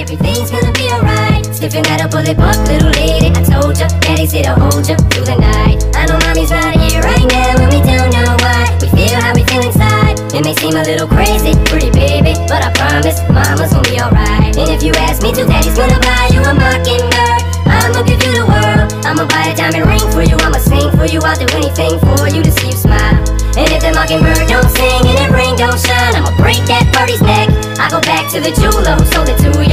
everything's gonna be alright. Stiffing that a bullet it little lady. I told ya, daddy's here to hold ya through the night. I know mommy's not here right now, and we don't know why. We feel how we feel inside. It may seem a little crazy, pretty baby, but I promise mama's gonna be alright. And if you ask me to, daddy's gonna buy you a mockingbird. I'ma give you the world. I'ma buy a diamond ring for you. I'ma sing for you. I'll do anything for you to see you smile. And if the mockingbird don't sing and that ring don't shine, I'ma break that birdie's neck. I go back to the jeweler who sold it to you.